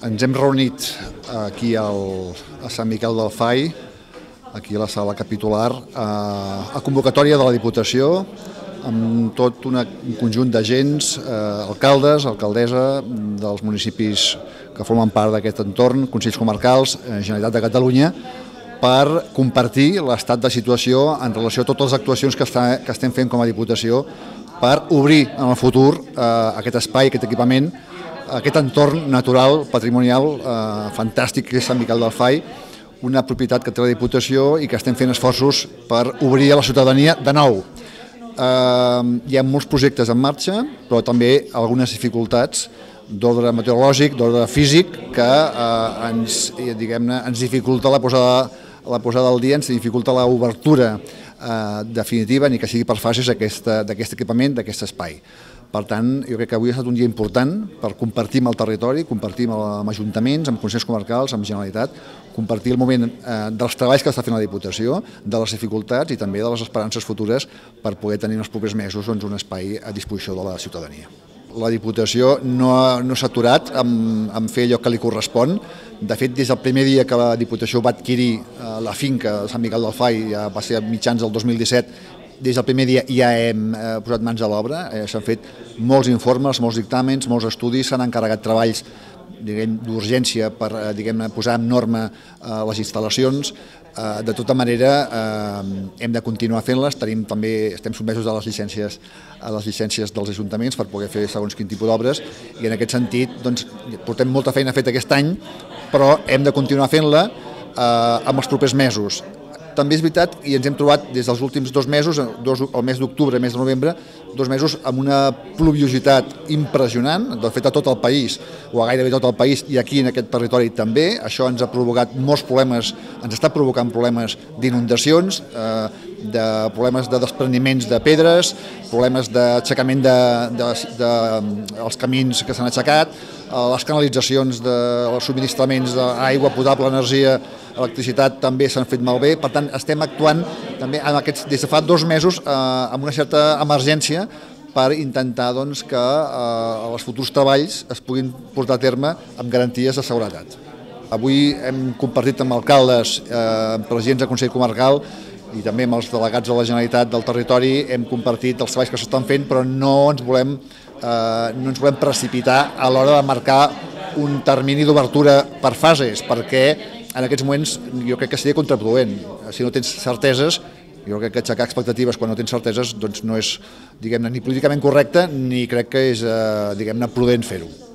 Ens hem reunit aquí al, a Sant Miquel del Fai, aquí a la sala capitular, a, a convocatòria de la Diputació, amb tot una, un conjunt d'agents, eh, alcaldes, alcaldessa dels municipis que formen part d'aquest entorn, Consells Comarcals, eh, Generalitat de Catalunya, per compartir l'estat de situació en relació a totes les actuacions que, està, que estem fent com a Diputació per obrir en el futur eh, aquest espai, aquest equipament, aquest entorn natural, patrimonial, eh, fantàstic que és Sant Miquel del Fai, una propietat que té la Diputació i que estem fent esforços per obrir a la ciutadania de nou. Eh, hi ha molts projectes en marxa, però també algunes dificultats d'ordre meteorològic, d'ordre físic, que eh, ens, diguem-ne, ens dificulta la posada, la posada al dia, ens dificulta l'obertura eh, definitiva, ni que sigui per fases d'aquest equipament, d'aquest espai. Per tant, jo crec que avui ha estat un dia important per compartir amb el territori, compartir amb, ajuntaments, amb consells comarcals, amb Generalitat, compartir el moment eh, dels treballs que està fent la Diputació, de les dificultats i també de les esperances futures per poder tenir en els propers mesos doncs, un espai a disposició de la ciutadania. La Diputació no, no s'ha aturat en, fer allò que li correspon. De fet, des del primer dia que la Diputació va adquirir eh, la finca de Sant Miquel del Fai, ja va ser a mitjans del 2017, des del primer dia ja hem eh, posat mans a l'obra, eh, s'han fet molts informes, molts dictàmens, molts estudis, s'han encarregat treballs d'urgència per diguem posar en norma les instal·lacions. De tota manera, eh, hem de continuar fent-les, tenim també, estem sotmesos a les llicències a les llicències dels ajuntaments per poder fer segons quin tipus d'obres. I en aquest sentit doncs, portem molta feina feta aquest any, però hem de continuar fent-la eh, amb els propers mesos. També és veritat, i ens hem trobat des dels últims dos mesos, dos, el mes d'octubre, mes de novembre, dos mesos amb una pluviositat impressionant, de fet a tot el país, o a gairebé tot el país, i aquí en aquest territori també. Això ens ha provocat molts problemes, ens està provocant problemes d'inundacions, eh, de problemes de despreniments de pedres, problemes d'aixecament de, de, de, de, els camins que s'han aixecat, les canalitzacions dels subministraments d'aigua potable, energia, electricitat també s'han fet malbé, per tant estem actuant també en aquests, des de fa dos mesos eh, amb una certa emergència per intentar doncs, que eh, els futurs treballs es puguin portar a terme amb garanties de seguretat. Avui hem compartit amb alcaldes, eh, presidents de Consell Comarcal i també amb els delegats de la Generalitat del territori hem compartit els treballs que s'estan fent, però no ens volem, eh, no ens volem precipitar a l'hora de marcar un termini d'obertura per fases, perquè en aquests moments jo crec que seria contraproduent. Si no tens certeses, jo crec que aixecar expectatives quan no tens certeses doncs no és diguem-ne ni políticament correcte ni crec que és eh, diguem-ne prudent fer-ho.